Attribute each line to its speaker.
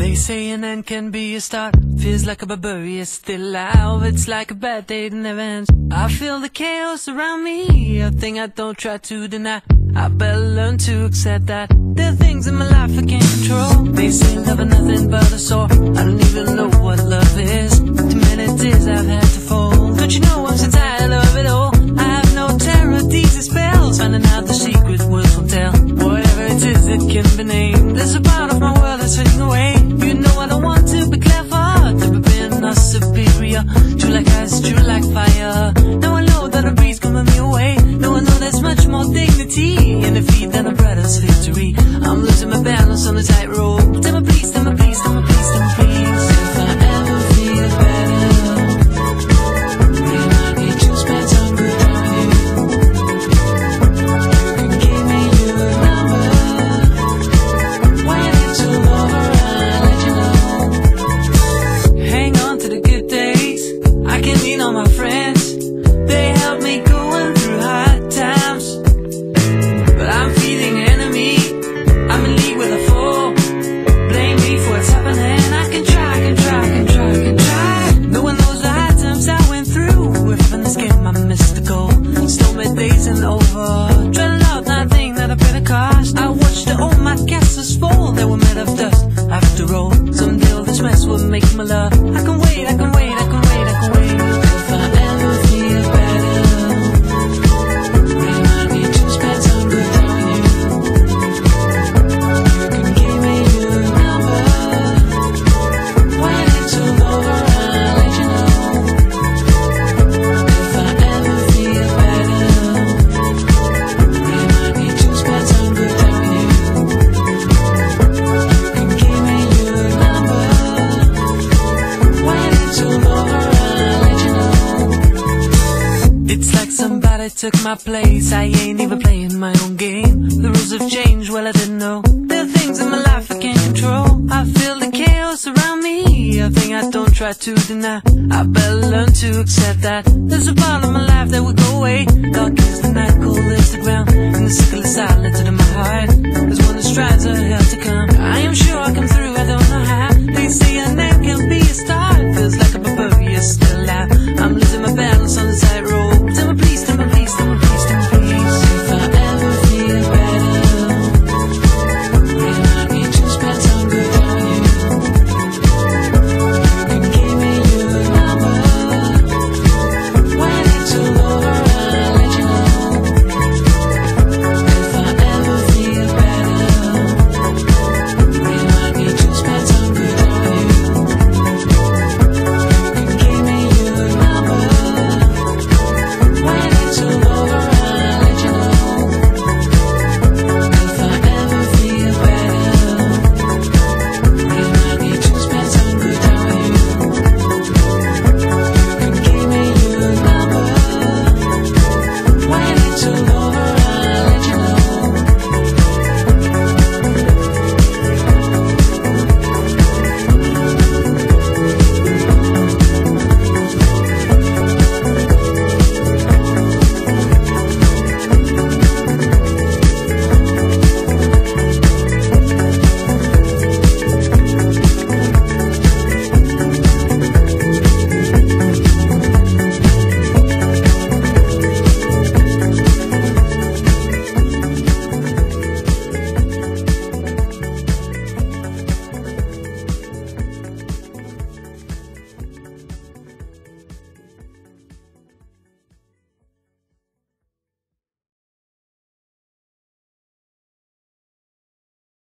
Speaker 1: They say an end can be a start. Feels like a barbarian still alive. It's like a bad day that never ends. I feel the chaos around me. A thing I don't try to deny. I better learn to accept that there are things in my life I can't control. They say love is nothing but a sore. I don't even know True like ice, true like fire. Now I know that a breeze coming me away. Now I know there's much more dignity in defeat than a brother's victory. I'm losing my balance on the tightrope. Like somebody took my place. I ain't even playing my own game. The rules have changed, well, I didn't know. There are things in my life I can't control. I feel the chaos around me. A thing I don't try to deny. I better learn to accept that. There's a part of my life that will go away. Dark is the night,